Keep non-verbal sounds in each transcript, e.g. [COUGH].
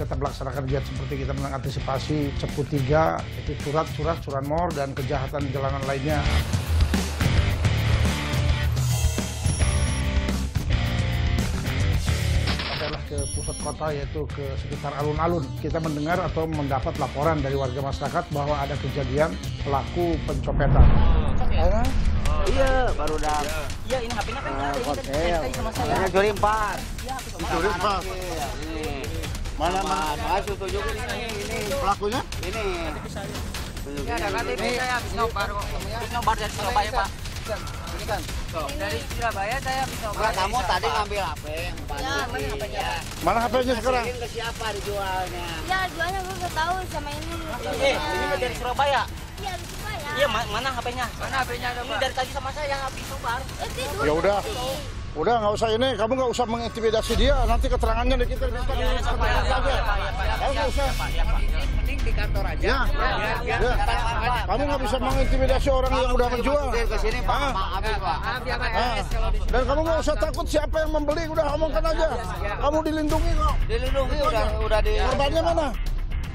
tetap melaksanakan kegiatan seperti kita mengantisipasi cepu tiga, itu surat-surat, curanmor, dan kejahatan jalanan lainnya. adalah ke pusat kota yaitu ke sekitar alun-alun. Kita mendengar atau mendapat laporan dari warga masyarakat bahwa ada kejadian pelaku pencopetan. Iya, baru dah. Iya, ini HP-nya kan ada. Ini tadi sama saya. Ini curi empat. Curi empat. Iya, ini. Mana mana Masuk tunjukin ini, ini. pelakunya? Ini. Ini ada KTP saya habis nobar kok. Habis nobar dari Surabaya, Pak. Ini kan. Dari Surabaya saya habis nobar. kamu tadi ngambil HP yang Ya, mana HP-nya? Mana HP-nya sekarang? ke siapa dijualnya? Ya, jualnya gue udah tahu sama ini. Eh, ini dari Surabaya. Iya. Iya, ma- mana HP-nya? Mana HP-nya? Ini dari tadi sama saya habis nobar. Eh. Ya udah. Udah nggak usah ini, kamu nggak usah mengintimidasi dia. Nanti keterangannya di kita minta di setempat aja. Kamu nggak usah. Mending di kantor aja. Ya, ya. Kamu nggak bisa mengintimidasi orang yang udah menjual. ke sini Pak, Ah. maaf ya Pak. Maaf ya Pak. Ah. Dan kamu nggak usah takut siapa yang membeli, udah omongkan aja. Kamu dilindungi kok. Dilindungi udah udah di Korbannya mana?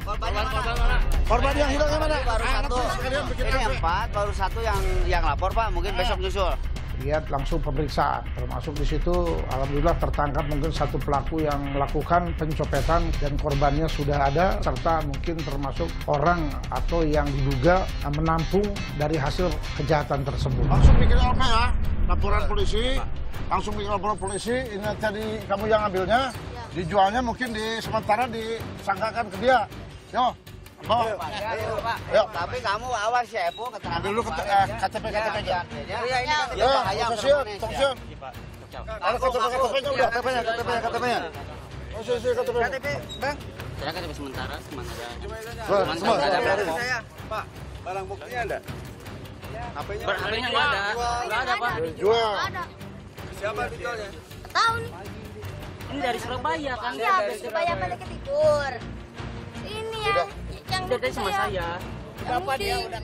korbannya mana? Korban yang hilangnya mana? Baru satu. Ini empat, baru satu yang yang lapor Pak. Mungkin besok nyusul. Lihat langsung pemeriksaan, termasuk di situ alhamdulillah tertangkap mungkin satu pelaku yang melakukan pencopetan dan korbannya sudah ada serta mungkin termasuk orang atau yang diduga menampung dari hasil kejahatan tersebut. Langsung bikin LP ya, laporan polisi. Langsung bikin laporan polisi. Ini tadi kamu yang ambilnya, dijualnya mungkin di sementara disangkakan ke dia. Yo, Pak. Yuk. Tapi kamu awas ya, Bu, keterangan. Ambil dulu KTP, KTP, KTP. Iya, ini Ya, bahaya. Ada KTP, KTP-nya udah, KTP-nya, KTP-nya, KTP-nya. Oh, sini, sini, KTP-nya. Bang. Saya KTP sementara, Cuman semua. KTP. Pak, barang buktinya ada? HP-nya Ber- HP-nya nggak ada. Nggak ada, Pak. Jual. Ada. siapa dijualnya? Tahu nih. Ini dari Surabaya kan? Iya, Surabaya balik ke tidur. Ini ya, yang dari sama saya. Berapa dia udah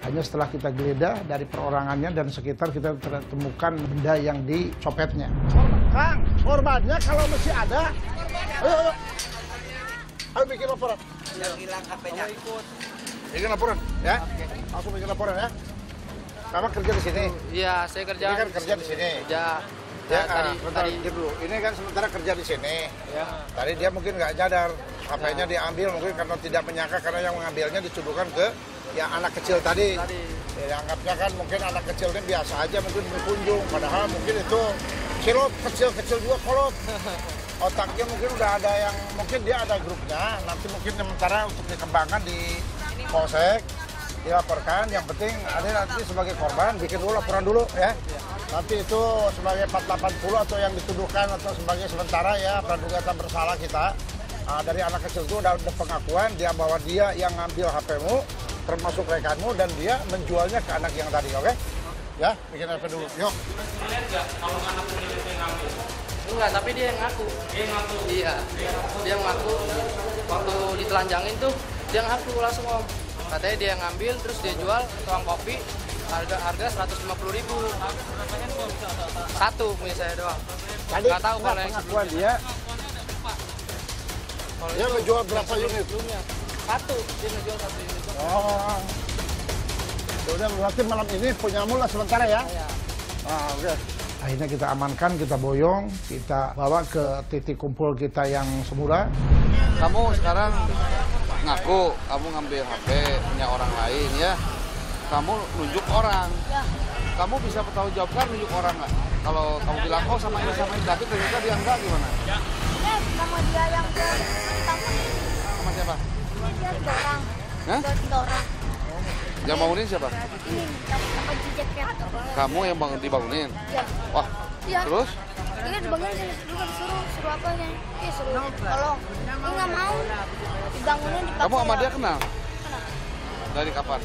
Hanya setelah kita geledah dari perorangannya dan sekitar kita temukan benda yang dicopetnya. Kang, korbannya kalau masih ada, ayo, ayo. Ayo bikin laporan. Yang hilang HP-nya. Bikin laporan, ya. Langsung bikin laporan ya. Kamu kerja di sini. Iya, saya kerja. Ini kan kerja di sini. Ya, Ya, ya, tadi, bentar, tadi. dulu. Ini kan sementara kerja di sini. Ya. Tadi dia mungkin nggak sadar, HP-nya diambil mungkin karena tidak menyangka karena yang mengambilnya dituduhkan ke yang anak kecil tadi. Tadi. Ya, anggapnya kan mungkin anak kecil ini biasa aja mungkin berkunjung, padahal mungkin itu cilot kecil-kecil juga kolot. [LAUGHS] Otaknya mungkin udah ada yang mungkin dia ada grupnya, nanti mungkin sementara untuk dikembangkan di polsek dilaporkan yang penting ada nanti sebagai korban bikin dulu laporan dulu ya nanti itu sebagai 480 atau yang dituduhkan atau sebagai sementara ya praduga tak bersalah kita Ah, dari anak kecil itu udah ada pengakuan dia bahwa dia yang ngambil HP-mu termasuk rekanmu dan dia menjualnya ke anak yang tadi oke ya bikin HP dulu yuk Enggak, tapi dia yang ngaku. Dia ngaku. Iya. Dia ngaku waktu ditelanjangin tuh dia ngaku langsung om. Katanya dia yang ngambil terus dia jual ke tukang kopi harga harga 150 ribu. Satu punya saya doang. Tadi nggak tahu kalau yang pengakuan dia? Kalau dia itu menjual berapa unit? sebelumnya. Satu dia ngejual satu unit. Oh. Ya udah berarti malam ini punyamu lah sementara ya? Iya. ah oke. Akhirnya kita amankan, kita boyong, kita bawa ke titik kumpul kita yang semula. kamu sekarang ngaku kamu ngambil HP punya orang lain ya kamu nunjuk orang Ya. kamu bisa bertanggung jawabkan nunjuk orang nggak kalau kamu bilang oh sama ini sama ini tapi ternyata dia enggak gimana Eh, sama dia yang ke kamu nih. sama siapa Dia orang. Hah? Orang. yang bangunin siapa Ini sama jaket. kamu yang bangun dibangunin Iya. wah Iya. terus Dia dibangunin dulu disuruh suruh apa ya? Iya suruh tolong. Dia nggak mau. Dibangunin kamu sama ya. dia kenal Kenal. dari kapan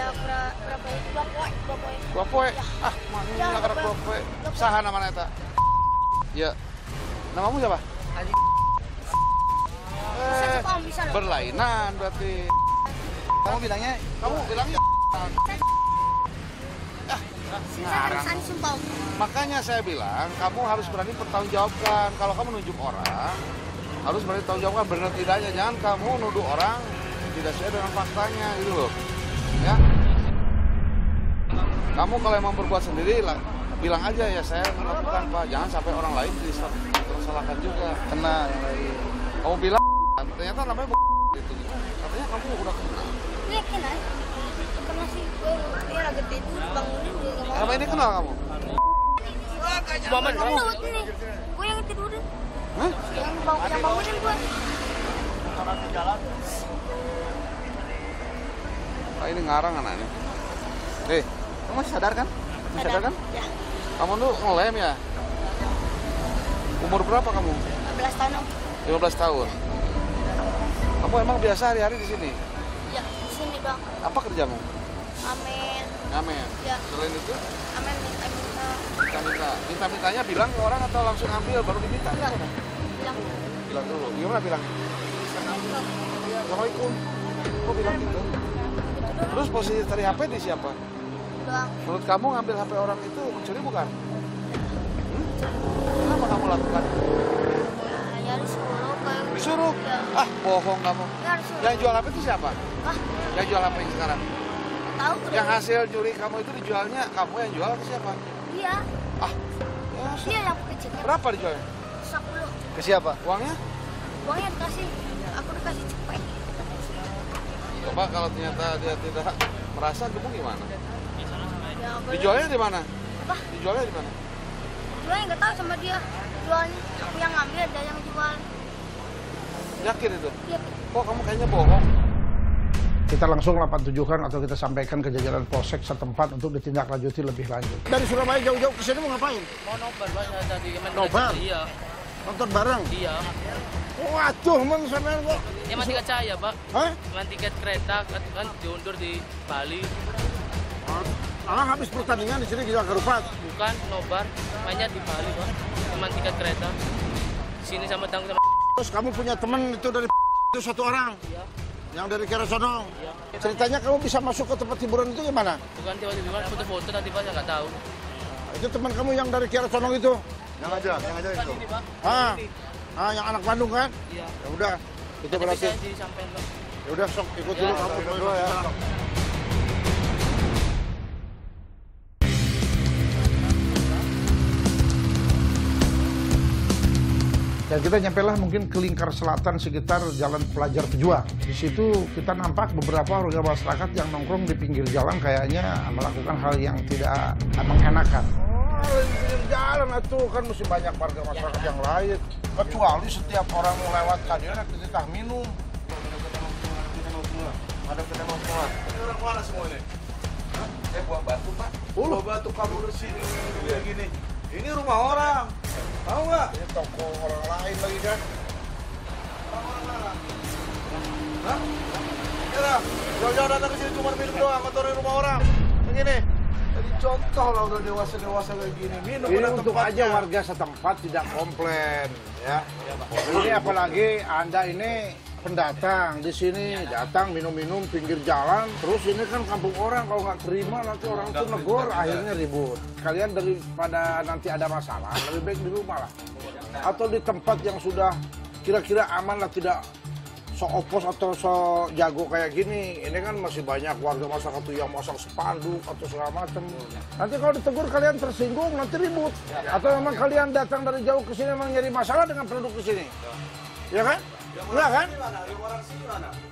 Ya ber- berapa ya? Dua poin, dua poe ah Ya, mana karena dua poe saha namanya eta? Ya namamu siapa? Eh berlainan berarti. Kamu bilangnya kamu bilangnya sumpah om. Makanya saya bilang kamu harus berani bertanggung jawabkan. Kalau kamu nunjuk orang, harus bertanggung jawab benar tidaknya jangan kamu nuduh orang tidak sesuai dengan faktanya gitu loh. Ya kamu kalau emang berbuat sendiri lah bilang aja ya saya melakukan pak jangan sampai orang lain disalahkan juga Kena yang lain. kamu bilang ternyata namanya gitu katanya kamu udah kenal Iya kenal. Karena sih gue dia lagi tidur bangunin dia. Kenapa ini kenal kamu? Muhammad kamu. Kenal ini. Gue yang tidurin. Hah? Yang bang yang bangunin gue. Ah, ini ngarang anaknya. Kamu masih sadar kan? Masih sadar kan? Ya. Kamu tuh ngelem ya? Umur berapa kamu? 15 tahun. Om. 15 tahun. Kamu emang biasa hari-hari di sini? Ya di sini bang. Apa kerjamu? Amin. Ngamen. Ya. Selain itu, Amin minta minta minta-minta. Minta-mintanya bilang ke orang atau langsung ambil baru diminta? Bilang. bilang Bilang dulu. Gimana bilang? Assalamualaikum. Assalamualaikum. Kok bilang gitu? Terus posisi tadi HP di siapa? Doang. Menurut kamu ngambil HP orang itu mencuri bukan? Hmm? Kenapa kamu lakukan? Ya, disuruh kayak Disuruh? Ya. Ah, bohong kamu. Ya. Yang jual HP itu siapa? Ah, Yang jual HP ini sekarang? tahu. Yang hasil curi kamu itu dijualnya kamu yang jual atau siapa? Iya. Ah, ya, Dia yang kecil. berapa dijualnya? 10. Ke siapa? Uangnya? Uangnya dikasih. Aku dikasih cepet. Coba kalau ternyata dia tidak merasa kamu gimana? Ya, Dijualnya di mana? Apa? Dijualnya di mana? Jualnya nggak tahu sama dia. Jualnya aku yang ngambil ada yang jual. Yakin itu? Dia Kok kamu kayaknya bohong? Kita langsung lapan tujukan atau kita sampaikan ke jajaran polsek setempat untuk ditindaklanjuti lebih lanjut. Dari Surabaya jauh-jauh ke sini mau ngapain? Mau nobar saya tadi Kemen Nobar? Iya. Nonton bareng? Iya. Waduh, men sampean kok. Ya mah tiket saya, Pak. Hah? Cuman tiket kereta kan, kan diundur di Bali. Ah, habis pertandingan di sini kita kerupat. Bukan nobar, mainnya di Bali, Pak. Cuman tiket kereta. Di sini sama tanggung sama Terus kamu punya teman itu dari [LAUGHS] itu satu orang? Iya. Yang dari Kerasono? Iya. Ceritanya kamu bisa masuk ke tempat hiburan itu gimana? Bukan tiba-tiba foto-foto nanti Pak saya nggak tahu. Itu teman kamu yang dari Kerasono itu? Yang aja, yang aja ini, Pak. Ah, ah yang anak Bandung kan? Iya. Ya udah, itu berarti. Ya udah sok ikut Ya, dulu kamu ikut dulu ya. Dan kita nyampelah mungkin ke lingkar selatan sekitar Jalan Pelajar Pejuang. Di situ kita nampak beberapa warga masyarakat yang nongkrong di pinggir jalan kayaknya melakukan hal yang tidak mengenakan. Oh, di pinggir jalan itu kan mesti banyak warga masyarakat yang lain. Kecuali setiap orang mau lewat tadi ada kita minum. Ada kita mau keluar. Ini orang mana semua ini? Hah? Eh buang batu pak. Buang batu kabur di sini kayak gini. Ini rumah orang. Tahu nggak? Ini toko orang lain lagi kan. Orang mana? Hah? Ya dah. Jauh-jauh datang ke sini cuma minum doang, kotorin rumah orang. Begini. Jadi contoh lah udah dewasa-dewasa kayak gini. Minum Ini untuk tempatnya. aja warga setempat tidak komplain ya. Ini apalagi Anda ini pendatang di sini datang minum-minum pinggir jalan. Terus ini kan kampung orang kalau nggak terima nanti orang tuh negor akhirnya ribut. Kalian daripada nanti ada masalah lebih baik di rumah lah. Atau di tempat yang sudah kira-kira aman lah tidak so opos atau so jago kayak gini. Ini kan masih banyak warga masyarakat tuh yang masang spanduk atau segala macam. Nanti kalau ditegur kalian tersinggung nanti ribut. Atau memang kalian datang dari jauh ke sini memang nyari masalah dengan penduduk di sini. Ya kan enggak kan?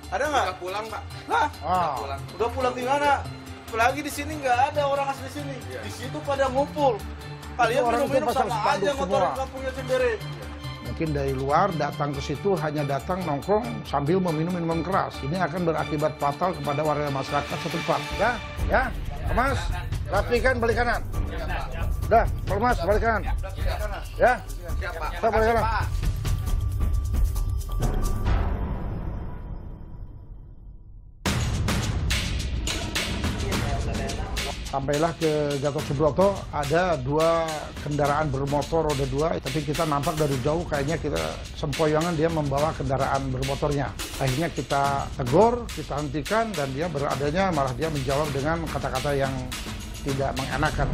Ada nggak? Udah pulang pak. Hah? ah. Udah pulang di mana? Apalagi di sini nggak ada orang asli sini. Di situ pada ngumpul. Kalian minum-minum sama aja semua. kampungnya sendiri. Mungkin dari luar datang ke situ hanya datang nongkrong sambil meminum minuman keras. Ini akan berakibat fatal kepada warga masyarakat setempat. ya ya Mas rapikan balik kanan udah Mas balik kanan ya Siapa? Siapa balik kanan Sampailah ke Gatot Subroto, ada dua kendaraan bermotor roda dua, tapi kita nampak dari jauh kayaknya kita sempoyongan dia membawa kendaraan bermotornya. Akhirnya kita tegur, kita hentikan, dan dia beradanya malah dia menjawab dengan kata-kata yang tidak mengenakan.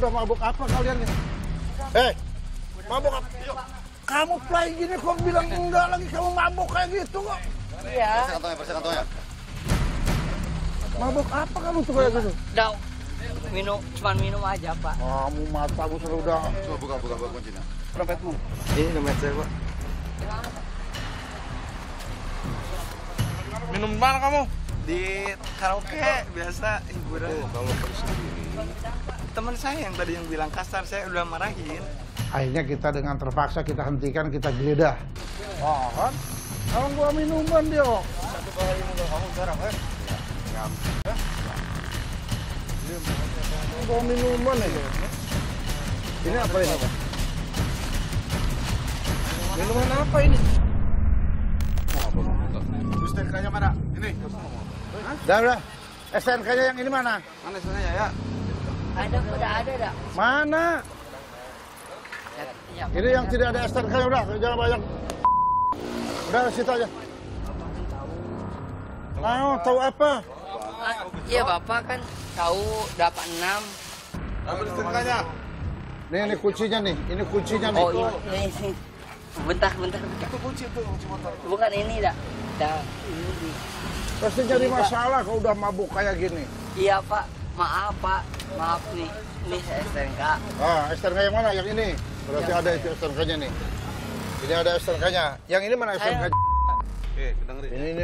Udah mabuk apa kalian nih? Eh, mabuk apa? Kamu play gini kok bilang enggak lagi kamu mabuk kayak gitu kok. Iya. Persen persen kantongnya. Mabuk apa kamu tuh kayak gitu? Udah minum, cuman minum aja pak. Kamu matamu sudah Coba buka, buka, buka kuncinya. dompetmu. Ini dompet saya, Pak. Minum mana kamu? Di karaoke biasa hiburan. Tuh, kalau sendiri. Teman saya yang tadi yang bilang kasar, saya udah marahin. Akhirnya kita dengan terpaksa kita hentikan, kita geledah. Wah kan? Kalau gua minuman dia kok. Satu kali minum kamu sekarang, eh? Gua minuman ya. Ini apa ini? Minuman apa ini? STNK-nya mana? Ini. Udah, udah. STNK-nya yang ini mana? Mana STNK-nya ya? Ada, udah ada dah. Mana? Ya, Ini yang tidak ada STNK-nya udah, jangan banyak. Udah situ aja. Mau tahu apa? Iya bapak kan tahu dapat enam. Ambil STNK-nya. Nih, ini kuncinya nih. Ini kuncinya nih. Oh ini, ini. Bentar, bentar. Itu kunci tuh, kunci motor. Bukan ini dah. Dah ini. di- Pasti jadi masalah kalau udah mabuk kayak gini. Iya pak, maaf pak, maaf nih, ini saya STNK. Ah, STNK yang mana? Yang ini. Berarti ada itu STNK-nya nih. Ini ada STNK-nya. Yang ini mana STNK? -nya? Oke, dengerin. Ini ini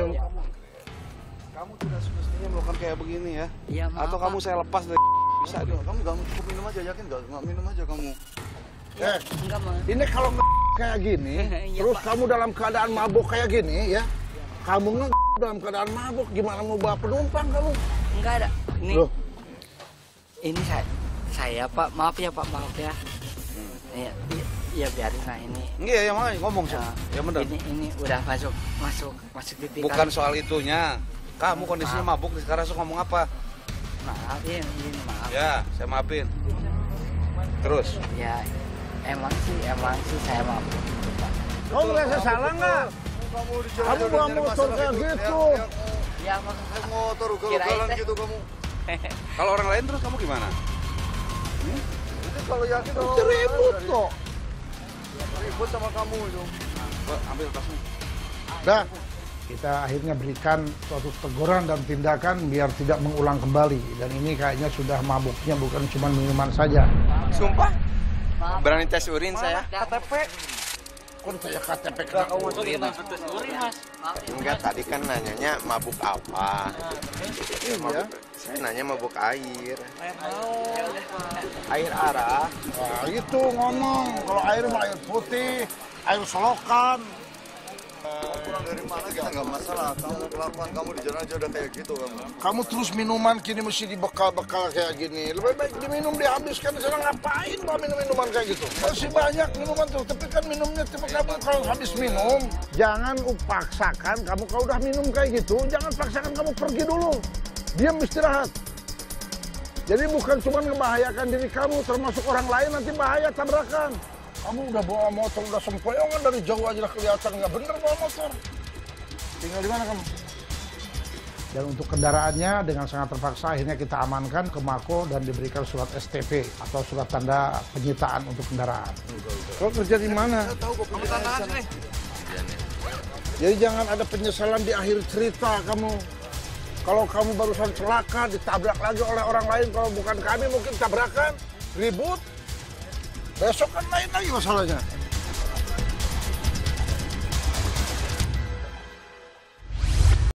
Kamu tidak semestinya melakukan kayak begini ya. Iya maaf. Atau kamu Pak. saya lepas dari [LAUGHS] bisa Aduh, kamu gak cukup minum aja, yakin gak? Nggak minum aja kamu. eh, Enggak mau. ini kalau [LAUGHS] kayak gini, [LAUGHS] Iya, terus Pak. kamu dalam keadaan mabuk kayak gini ya. Kamu nge dalam keadaan mabuk gimana mau bawa penumpang kamu? Enggak ada. Ini, Loh, ini saya, saya pak, maaf ya pak, maaf ya. Iya, iya, iya biarin lah ini. Iya, ya makanya ngomong sih. Nah, Ya benar. Ini ini udah masuk masuk masuk di pikiran. Bukan soal itunya. Kamu kondisinya mabuk sekarang langsung ngomong apa? Maaf ya, ini maaf. Ya, saya maafin. Terus, Ya emang sih emang sih saya maaf. Pak. kamu merasa salah nggak? Kamu di Kamu bawa motor kayak gitu. Ya naik motor ugal-ugalan gitu kamu. [LAUGHS] Kalau orang lain terus kamu gimana? Itu kalau yakin kalau Itu ribut kok. ribut sama kamu itu. Mbak, ambil tasnya. Dah, Kita akhirnya berikan suatu teguran dan tindakan biar tidak mengulang kembali. Dan ini kayaknya sudah mabuknya bukan cuma minuman saja. Sumpah? Berani tes urin saya. KTP. Kan saya KTP kena Urin mas, urin mas. Enggak, tadi kan nanyanya mabuk apa? Iya. Saya nanya mabuk air. Air arah. Nah, itu ngomong. Kalau air mah air putih, air selokan. Dari mana kita nggak masalah. Kamu kelakuan kamu di jalan aja udah kayak gitu kamu. Kamu terus minuman kini mesti dibekal-bekal kayak gini. Lebih baik diminum dihabiskan. Sekarang ngapain bawa minum-minuman kayak gitu? Masih banyak minuman tuh. Tapi kan minumnya tipe kamu kalau habis minum. Jangan paksakan kamu kalau udah minum kayak gitu. Jangan paksakan kamu pergi dulu. Diam istirahat. Jadi bukan cuma membahayakan diri kamu, termasuk orang lain nanti bahaya tabrakan. Kamu udah bawa motor, udah sempoyongan dari jauh aja udah kelihatan nggak bener bawa motor. Tinggal di mana kamu? Dan untuk kendaraannya dengan sangat terpaksa akhirnya kita amankan ke Mako dan diberikan surat STP atau surat tanda penyitaan untuk kendaraan. Kau kerja di mana? Kamu tantangan sini. Jadi jangan ada penyesalan di akhir cerita kamu. Kalau kamu barusan celaka, ditabrak lagi oleh orang lain, kalau bukan kami mungkin tabrakan, ribut. Besok kan lain lagi masalahnya.